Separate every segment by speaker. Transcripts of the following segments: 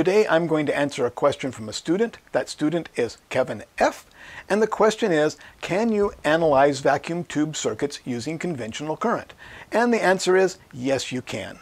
Speaker 1: Today I'm going to answer a question from a student. That student is Kevin F. And the question is, can you analyze vacuum tube circuits using conventional current? And the answer is, yes you can.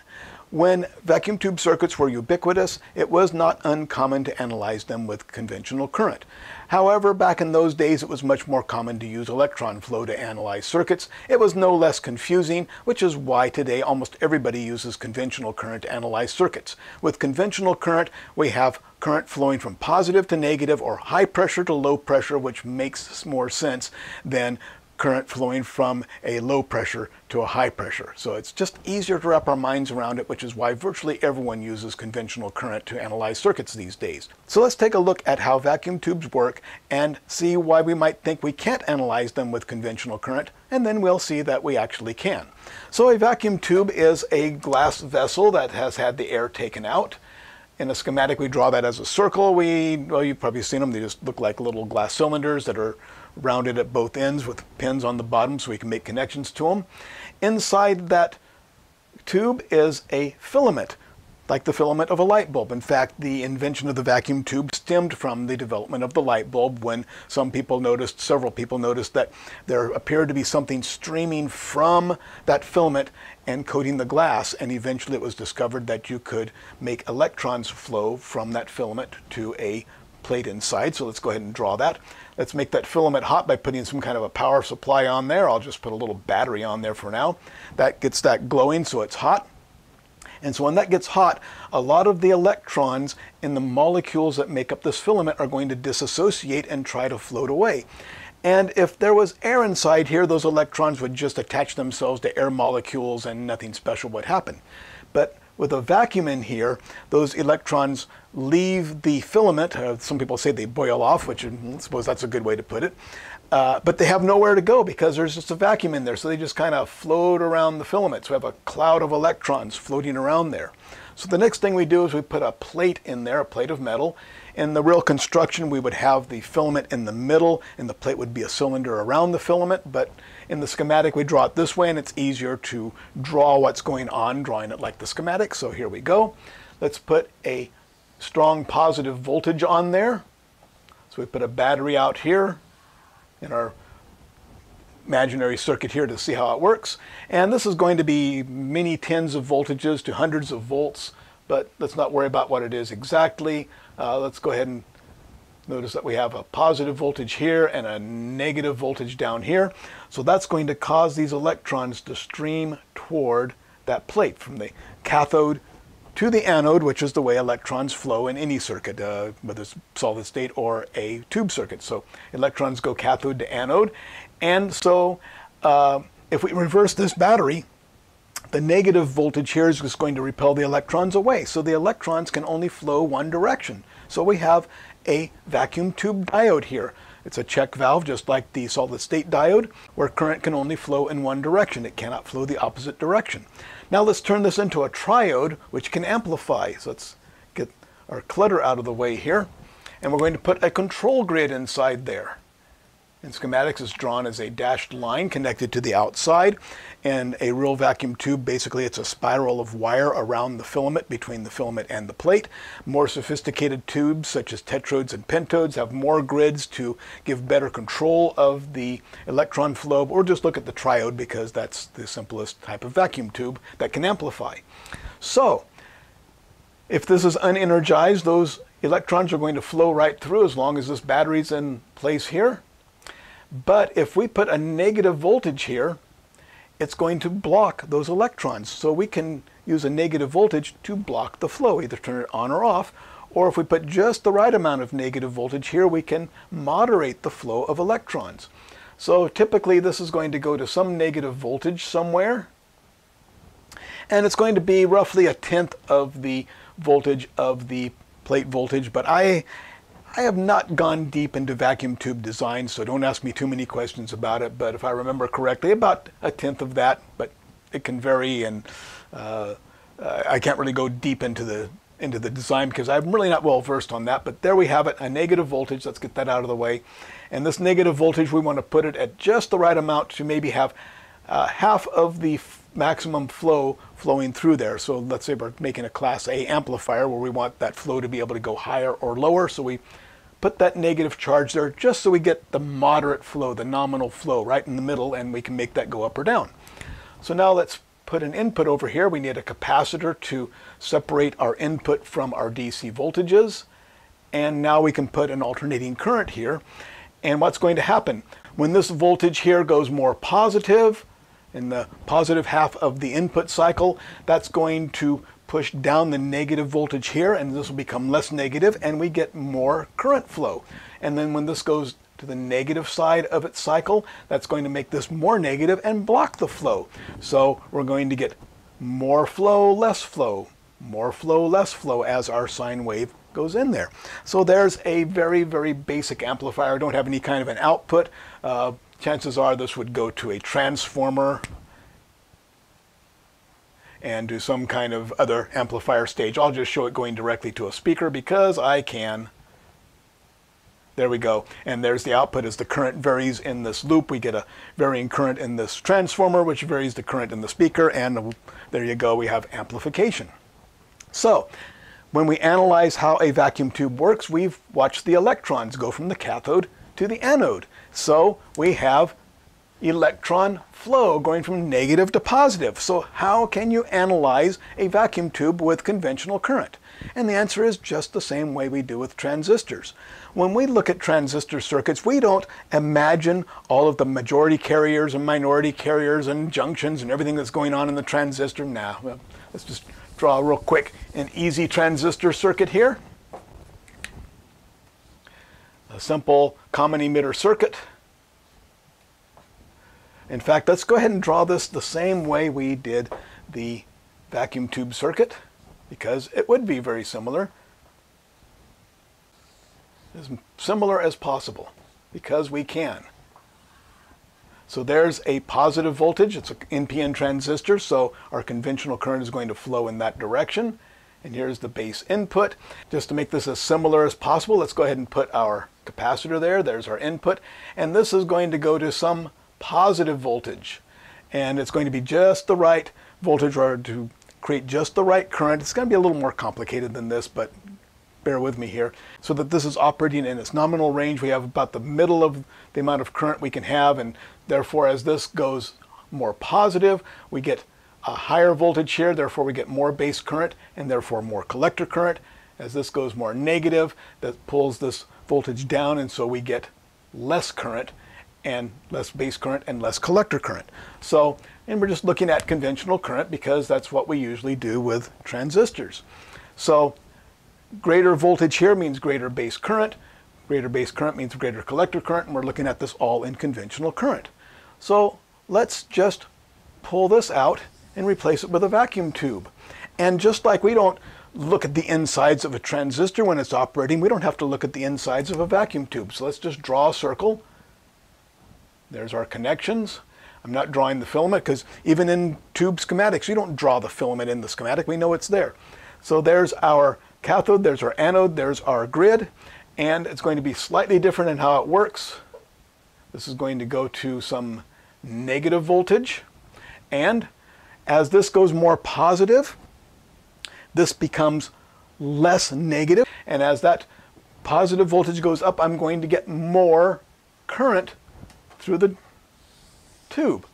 Speaker 1: When vacuum tube circuits were ubiquitous, it was not uncommon to analyze them with conventional current. However, back in those days it was much more common to use electron flow to analyze circuits. It was no less confusing, which is why today almost everybody uses conventional current to analyze circuits. With conventional current, we have current flowing from positive to negative or high pressure to low pressure, which makes more sense than current flowing from a low pressure to a high pressure. So it's just easier to wrap our minds around it, which is why virtually everyone uses conventional current to analyze circuits these days. So let's take a look at how vacuum tubes work and see why we might think we can't analyze them with conventional current, and then we'll see that we actually can. So a vacuum tube is a glass vessel that has had the air taken out. In a schematic, we draw that as a circle. We, well, you've probably seen them. They just look like little glass cylinders that are rounded at both ends with pins on the bottom so we can make connections to them. Inside that tube is a filament, like the filament of a light bulb. In fact, the invention of the vacuum tube stemmed from the development of the light bulb when some people noticed, several people noticed that there appeared to be something streaming from that filament and coating the glass and eventually it was discovered that you could make electrons flow from that filament to a plate inside. So let's go ahead and draw that. Let's make that filament hot by putting some kind of a power supply on there. I'll just put a little battery on there for now. That gets that glowing so it's hot. And so when that gets hot, a lot of the electrons in the molecules that make up this filament are going to disassociate and try to float away. And if there was air inside here, those electrons would just attach themselves to air molecules and nothing special would happen. But with a vacuum in here, those electrons leave the filament. Uh, some people say they boil off, which I suppose that's a good way to put it. Uh, but they have nowhere to go because there's just a vacuum in there. So they just kind of float around the filament. So we have a cloud of electrons floating around there. So the next thing we do is we put a plate in there, a plate of metal. In the real construction, we would have the filament in the middle and the plate would be a cylinder around the filament. But in the schematic, we draw it this way and it's easier to draw what's going on, drawing it like the schematic. So here we go. Let's put a strong positive voltage on there. So we put a battery out here in our imaginary circuit here to see how it works. And this is going to be many tens of voltages to hundreds of volts, but let's not worry about what it is exactly. Uh, let's go ahead and notice that we have a positive voltage here and a negative voltage down here. So that's going to cause these electrons to stream toward that plate from the cathode to the anode, which is the way electrons flow in any circuit, uh, whether it's solid state or a tube circuit. So electrons go cathode to anode. And so uh, if we reverse this battery, the negative voltage here is just going to repel the electrons away. So the electrons can only flow one direction. So we have a vacuum tube diode here. It's a check valve just like the solid state diode where current can only flow in one direction. It cannot flow the opposite direction. Now let's turn this into a triode, which can amplify. So let's get our clutter out of the way here. And we're going to put a control grid inside there. In schematics, is drawn as a dashed line connected to the outside. And a real vacuum tube, basically, it's a spiral of wire around the filament between the filament and the plate. More sophisticated tubes, such as tetrodes and pentodes, have more grids to give better control of the electron flow. Or just look at the triode because that's the simplest type of vacuum tube that can amplify. So, if this is unenergized, those electrons are going to flow right through as long as this battery's in place here. But if we put a negative voltage here, it's going to block those electrons. So we can use a negative voltage to block the flow, either turn it on or off, or if we put just the right amount of negative voltage here, we can moderate the flow of electrons. So typically this is going to go to some negative voltage somewhere, and it's going to be roughly a tenth of the voltage of the plate voltage, but I I have not gone deep into vacuum tube design, so don't ask me too many questions about it. But if I remember correctly, about a tenth of that, but it can vary, and uh, I can't really go deep into the into the design because I'm really not well versed on that. But there we have it, a negative voltage. Let's get that out of the way. And this negative voltage, we want to put it at just the right amount to maybe have uh, half of the maximum flow flowing through there. So let's say we're making a class A amplifier where we want that flow to be able to go higher or lower. So we put that negative charge there just so we get the moderate flow, the nominal flow right in the middle and we can make that go up or down. So now let's put an input over here. We need a capacitor to separate our input from our DC voltages. And now we can put an alternating current here. And what's going to happen? When this voltage here goes more positive, in the positive half of the input cycle, that's going to push down the negative voltage here and this will become less negative and we get more current flow. And then when this goes to the negative side of its cycle, that's going to make this more negative and block the flow. So we're going to get more flow, less flow, more flow, less flow as our sine wave goes in there. So there's a very, very basic amplifier. I don't have any kind of an output. Uh, chances are this would go to a transformer and do some kind of other amplifier stage. I'll just show it going directly to a speaker because I can. There we go. And there's the output as the current varies in this loop. We get a varying current in this transformer, which varies the current in the speaker. And there you go, we have amplification. So when we analyze how a vacuum tube works, we've watched the electrons go from the cathode to the anode. So we have electron flow going from negative to positive. So how can you analyze a vacuum tube with conventional current? And the answer is just the same way we do with transistors. When we look at transistor circuits, we don't imagine all of the majority carriers and minority carriers and junctions and everything that's going on in the transistor. Now, well, let's just draw a real quick an easy transistor circuit here. A simple common emitter circuit. In fact, let's go ahead and draw this the same way we did the vacuum tube circuit because it would be very similar. As similar as possible because we can. So there's a positive voltage. It's an NPN transistor, so our conventional current is going to flow in that direction. And here's the base input. Just to make this as similar as possible, let's go ahead and put our capacitor there. There's our input. And this is going to go to some positive voltage. And it's going to be just the right voltage or to create just the right current. It's going to be a little more complicated than this, but bear with me here. So that this is operating in its nominal range, we have about the middle of the amount of current we can have, and therefore as this goes more positive, we get a higher voltage here, therefore we get more base current, and therefore more collector current. As this goes more negative, that pulls this voltage down, and so we get less current, and less base current and less collector current. So, and we're just looking at conventional current because that's what we usually do with transistors. So greater voltage here means greater base current. Greater base current means greater collector current, and we're looking at this all in conventional current. So let's just pull this out and replace it with a vacuum tube. And just like we don't look at the insides of a transistor when it's operating, we don't have to look at the insides of a vacuum tube. So let's just draw a circle there's our connections. I'm not drawing the filament because even in tube schematics, you don't draw the filament in the schematic. We know it's there. So there's our cathode, there's our anode, there's our grid, and it's going to be slightly different in how it works. This is going to go to some negative voltage, and as this goes more positive, this becomes less negative, and as that positive voltage goes up, I'm going to get more current through the tube.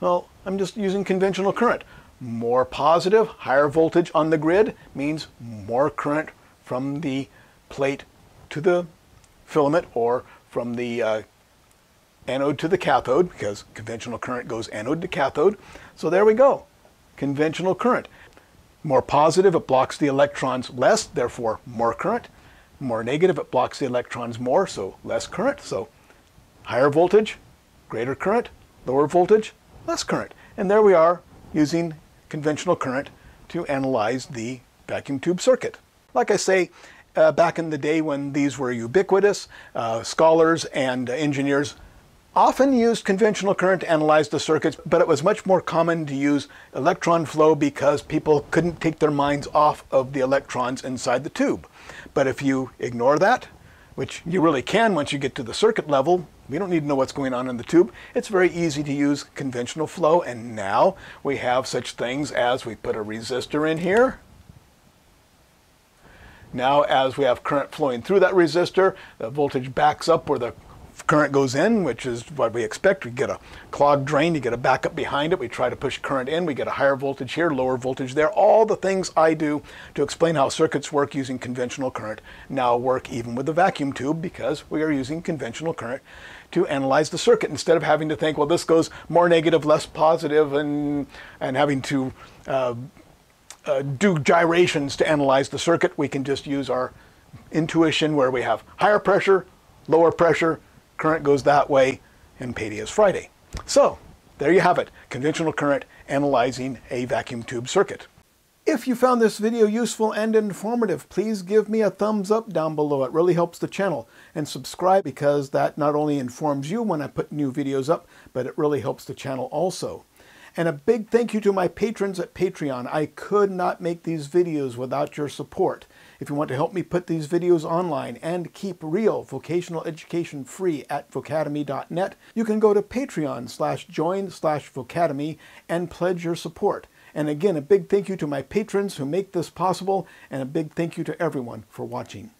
Speaker 1: Well, I'm just using conventional current. More positive, higher voltage on the grid means more current from the plate to the filament or from the uh, anode to the cathode because conventional current goes anode to cathode. So there we go. Conventional current. More positive, it blocks the electrons less, therefore more current. More negative, it blocks the electrons more, so less current. So higher voltage, greater current, lower voltage, less current. And there we are using conventional current to analyze the vacuum tube circuit. Like I say, uh, back in the day when these were ubiquitous, uh, scholars and engineers often used conventional current to analyze the circuits, but it was much more common to use electron flow because people couldn't take their minds off of the electrons inside the tube. But if you ignore that, which you really can once you get to the circuit level. We don't need to know what's going on in the tube. It's very easy to use conventional flow, and now we have such things as we put a resistor in here. Now as we have current flowing through that resistor, the voltage backs up where the current goes in, which is what we expect. We get a clogged drain, you get a backup behind it. We try to push current in, we get a higher voltage here, lower voltage there. All the things I do to explain how circuits work using conventional current now work even with the vacuum tube because we are using conventional current to analyze the circuit instead of having to think, well, this goes more negative, less positive, and, and having to uh, uh, do gyrations to analyze the circuit. We can just use our intuition where we have higher pressure, lower pressure, current goes that way, and payday is Friday. So there you have it, conventional current analyzing a vacuum tube circuit. If you found this video useful and informative, please give me a thumbs up down below. It really helps the channel. And subscribe because that not only informs you when I put new videos up, but it really helps the channel also. And a big thank you to my patrons at Patreon. I could not make these videos without your support. If you want to help me put these videos online and keep real vocational education free at vocademy.net, you can go to patreon slash join slash vocademy and pledge your support. And again, a big thank you to my patrons who make this possible, and a big thank you to everyone for watching.